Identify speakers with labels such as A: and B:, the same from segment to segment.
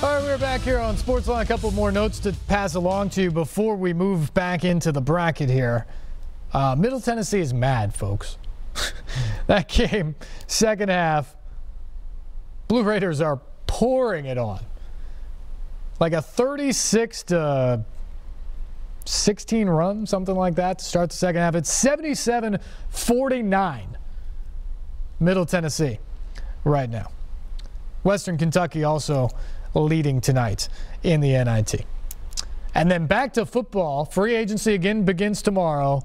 A: All right, we're back here on Sportsline. A couple more notes to pass along to you before we move back into the bracket here. Uh, Middle Tennessee is mad, folks. that game, second half, Blue Raiders are pouring it on. Like a 36 to 16 run, something like that, to start the second half. It's 77 49, Middle Tennessee right now. Western Kentucky also leading tonight in the NIT. And then back to football. Free agency again begins tomorrow.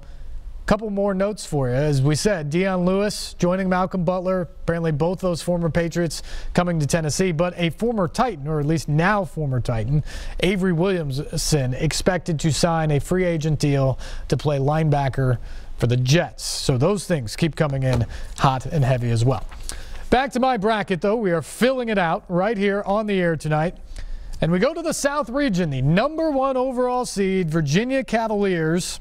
A: Couple more notes for you. As we said, Dion Lewis joining Malcolm Butler. Apparently, both those former Patriots coming to Tennessee, but a former Titan, or at least now former Titan, Avery Williamson, expected to sign a free agent deal to play linebacker for the Jets. So those things keep coming in hot and heavy as well. Back to my bracket, though. We are filling it out right here on the air tonight. And we go to the South region, the number one overall seed, Virginia Cavaliers.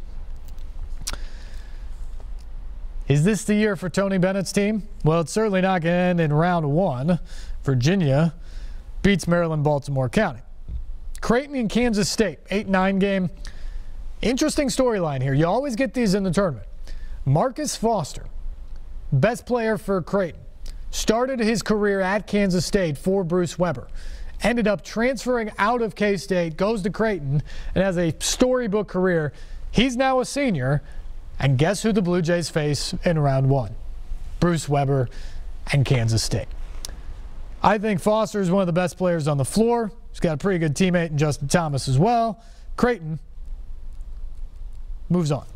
A: Is this the year for Tony Bennett's team? Well, it's certainly not going to end in round one. Virginia beats Maryland Baltimore County. Creighton and Kansas State, 8 9 game. Interesting storyline here. You always get these in the tournament. Marcus Foster, best player for Creighton, started his career at Kansas State for Bruce Weber. Ended up transferring out of K State, goes to Creighton, and has a storybook career. He's now a senior and guess who the Blue Jays face in round one? Bruce Weber and Kansas State. I think Foster is one of the best players on the floor. He's got a pretty good teammate in Justin Thomas as well. Creighton moves on.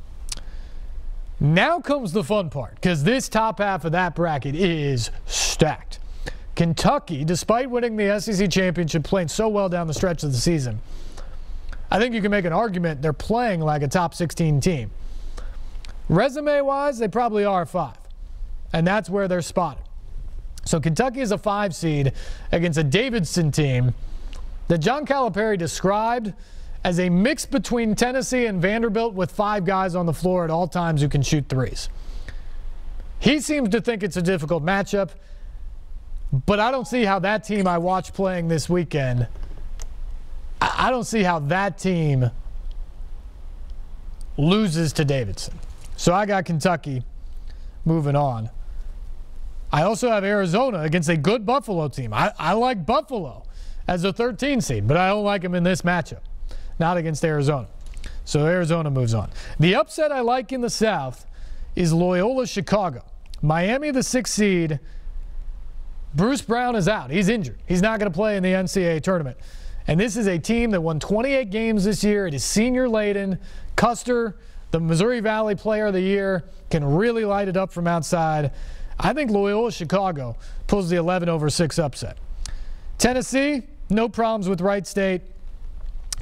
A: Now comes the fun part because this top half of that bracket is stacked. Kentucky, despite winning the SEC championship, playing so well down the stretch of the season, I think you can make an argument they're playing like a top 16 team. Resume wise, they probably are five. And that's where they're spotted. So Kentucky is a five seed against a Davidson team that John Calipari described as a mix between Tennessee and Vanderbilt with five guys on the floor at all times who can shoot threes. He seems to think it's a difficult matchup, but I don't see how that team I watched playing this weekend, I don't see how that team loses to Davidson. So I got Kentucky moving on. I also have Arizona against a good Buffalo team. I, I like Buffalo as a 13 seed, but I don't like them in this matchup, not against Arizona. So Arizona moves on. The upset I like in the South is Loyola Chicago. Miami, the sixth seed. Bruce Brown is out. He's injured. He's not going to play in the NCAA tournament. And this is a team that won 28 games this year. It is senior laden. Custer the Missouri Valley Player of the Year, can really light it up from outside. I think Loyola Chicago pulls the 11 over 6 upset. Tennessee, no problems with Wright State.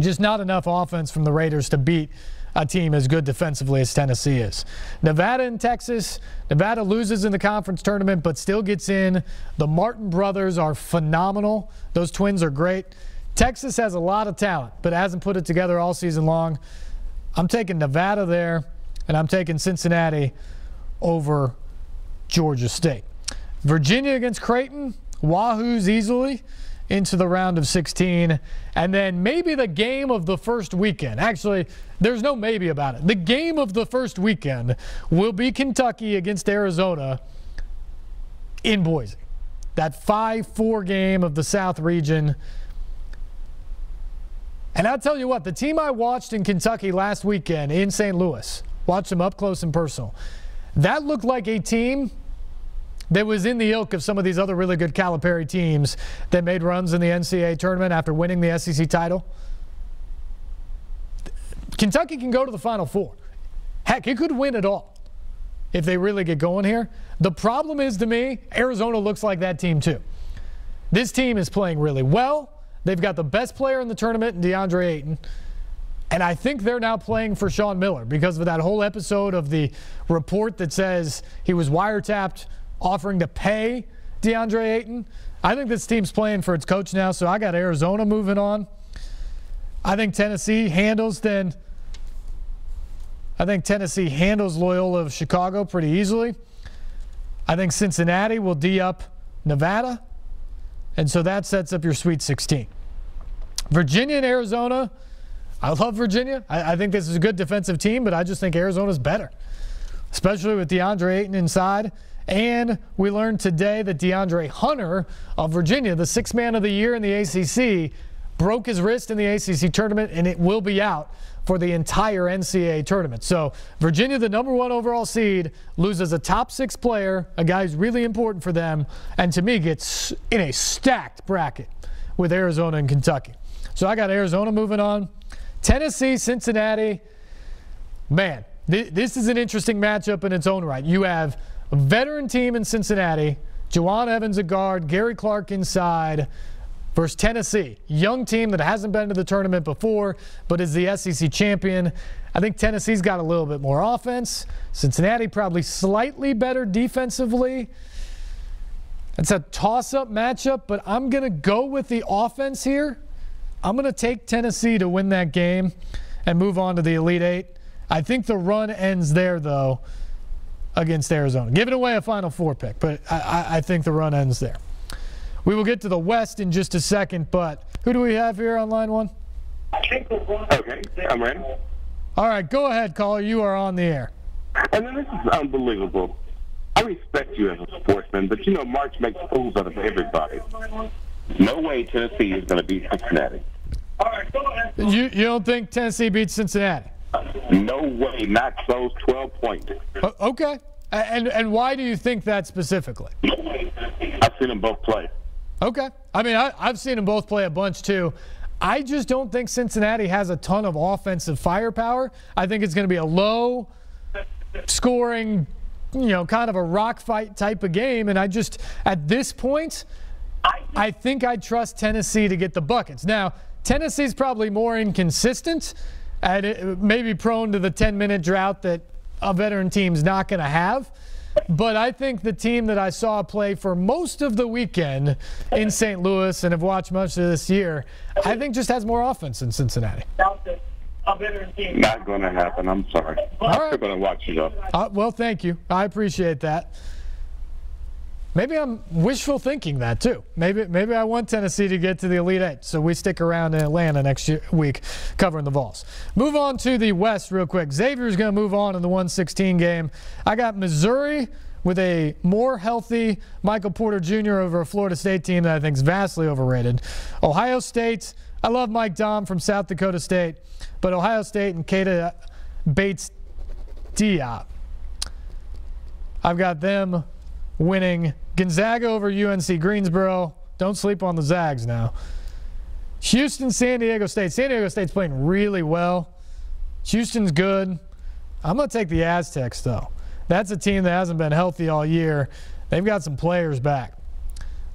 A: Just not enough offense from the Raiders to beat a team as good defensively as Tennessee is. Nevada and Texas. Nevada loses in the conference tournament but still gets in. The Martin brothers are phenomenal. Those twins are great. Texas has a lot of talent but hasn't put it together all season long. I'm taking Nevada there, and I'm taking Cincinnati over Georgia State. Virginia against Creighton, Wahoo's easily into the round of 16. And then maybe the game of the first weekend. Actually, there's no maybe about it. The game of the first weekend will be Kentucky against Arizona in Boise. That 5 4 game of the South region. And I'll tell you what, the team I watched in Kentucky last weekend in St. Louis, watched them up close and personal, that looked like a team that was in the ilk of some of these other really good Calipari teams that made runs in the NCAA tournament after winning the SEC title. Kentucky can go to the Final Four. Heck, it could win it all if they really get going here. The problem is to me, Arizona looks like that team too. This team is playing really well. They've got the best player in the tournament, DeAndre Ayton. And I think they're now playing for Sean Miller because of that whole episode of the report that says he was wiretapped offering to pay DeAndre Ayton. I think this team's playing for its coach now, so I got Arizona moving on. I think Tennessee handles then. I think Tennessee handles Loyola of Chicago pretty easily. I think Cincinnati will D up Nevada. And so that sets up your Sweet 16. Virginia and Arizona. I love Virginia. I, I think this is a good defensive team, but I just think Arizona's better, especially with DeAndre Ayton inside. And we learned today that DeAndre Hunter of Virginia, the sixth man of the year in the ACC, broke his wrist in the ACC tournament, and it will be out for the entire NCAA tournament. So Virginia, the number one overall seed, loses a top six player, a guy who's really important for them, and to me gets in a stacked bracket with Arizona and Kentucky. So I got Arizona moving on. Tennessee, Cincinnati. Man, this is an interesting matchup in its own right. You have a veteran team in Cincinnati, Jawun Evans a guard, Gary Clark inside versus Tennessee, young team that hasn't been to the tournament before, but is the SEC champion. I think Tennessee's got a little bit more offense. Cincinnati probably slightly better defensively. It's a toss-up matchup, but I'm going to go with the offense here. I'm going to take Tennessee to win that game and move on to the Elite Eight. I think the run ends there, though, against Arizona. Giving away a Final Four pick, but I, I think the run ends there. We will get to the West in just a second, but who do we have here on line one?
B: Okay, I'm ready.
A: All right, go ahead, caller. You are on the air.
B: And then this is unbelievable. I respect you as a sportsman, but you know March makes fools out of everybody. No way Tennessee is going to beat Cincinnati. All right, go ahead.
A: You you don't think Tennessee beats Cincinnati?
B: No way, not those 12 points.
A: Okay. And and why do you think that specifically?
B: I've seen them both play.
A: Okay. I mean, I, I've seen them both play a bunch too. I just don't think Cincinnati has a ton of offensive firepower. I think it's going to be a low scoring, you know, kind of a rock fight type of game. And I just, at this point, I think I trust Tennessee to get the buckets. Now, Tennessee's probably more inconsistent and it, maybe prone to the 10 minute drought that a veteran team's not going to have. But I think the team that I saw play for most of the weekend in St. Louis and have watched much of this year, I think just has more offense than Cincinnati.
B: Not going to happen. I'm sorry. I'm
A: right.
B: going to watch you, though.
A: Uh, well, thank you. I appreciate that. Maybe I'm wishful thinking that too. Maybe maybe I want Tennessee to get to the Elite Eight, so we stick around in Atlanta next year, week covering the Vols. Move on to the West real quick. Xavier's going to move on in the 116 game. I got Missouri with a more healthy Michael Porter Jr. over a Florida State team that I think is vastly overrated. Ohio State. I love Mike Daum from South Dakota State, but Ohio State and Kata Bates Diop. I've got them winning Gonzaga over UNC Greensboro. Don't sleep on the Zags now. Houston, San Diego State. San Diego State's playing really well. Houston's good. I'm going to take the Aztecs, though. That's a team that hasn't been healthy all year. They've got some players back.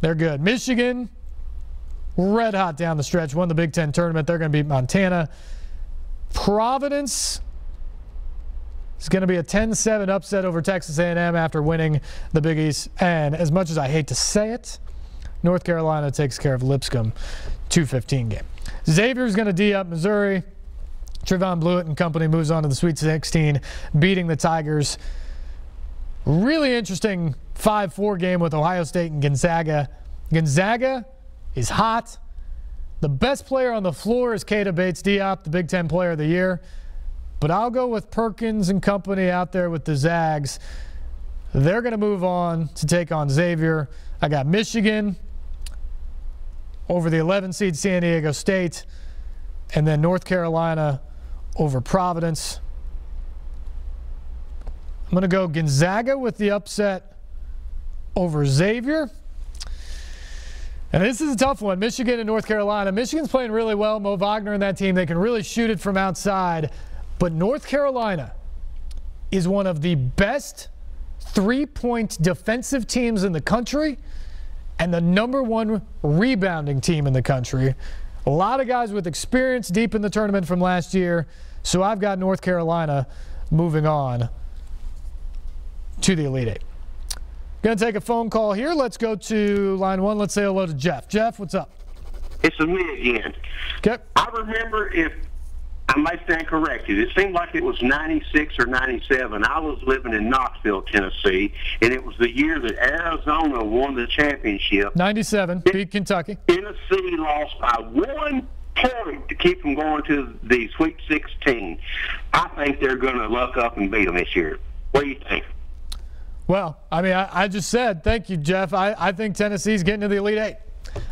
A: They're good. Michigan, red hot down the stretch. Won the Big Ten tournament. They're going to beat Montana. Providence is going to be a 10-7 upset over Texas A&M after winning the Big East. And as much as I hate to say it, North Carolina takes care of Lipscomb 2-15 game. Xavier's going to D up Missouri. Trevon Bluiett and company moves on to the Sweet 16, beating the Tigers. Really interesting 5-4 game with Ohio State and Gonzaga. Gonzaga is hot. The best player on the floor is Keita Bates-Diop, the Big Ten Player of the Year. But I'll go with Perkins and company out there with the Zags. They're going to move on to take on Xavier. I got Michigan over the 11 seed San Diego State, and then North Carolina over Providence. I'm going to go Gonzaga with the upset over Xavier. And this is a tough one. Michigan and North Carolina. Michigan's playing really well. Mo Wagner and that team, they can really shoot it from outside. But North Carolina is one of the best three point defensive teams in the country and the number one rebounding team in the country. A lot of guys with experience deep in the tournament from last year. So I've got North Carolina moving on to the Elite Eight. Going to take a phone call here. Let's go to line one. Let's say hello to Jeff. Jeff, what's up?
C: It's a me again.
A: Okay.
C: I remember if I may stand corrected. It seemed like it was 96 or 97. I was living in Knoxville, Tennessee, and it was the year that Arizona won the championship.
A: 97, beat Kentucky.
C: Tennessee lost by one point to keep them going to the Sweet 16. I think they're going to luck up and beat them this year. What do you think?
A: Well, I mean, I, I just said, thank you, Jeff. I, I think Tennessee's getting to the Elite Eight.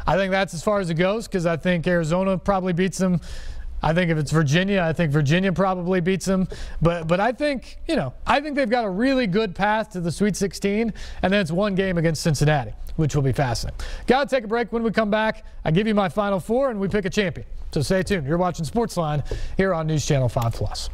A: I think that's as far as it goes because I think Arizona probably beats them. I think if it's Virginia, I think Virginia probably beats them. But but I think you know I think they've got a really good path to the Sweet 16, and then it's one game against Cincinnati, which will be fascinating. Got to take a break. When we come back, I give you my final four, and we pick a champion. So stay tuned. You're watching Sportsline here on News Channel 5 Plus.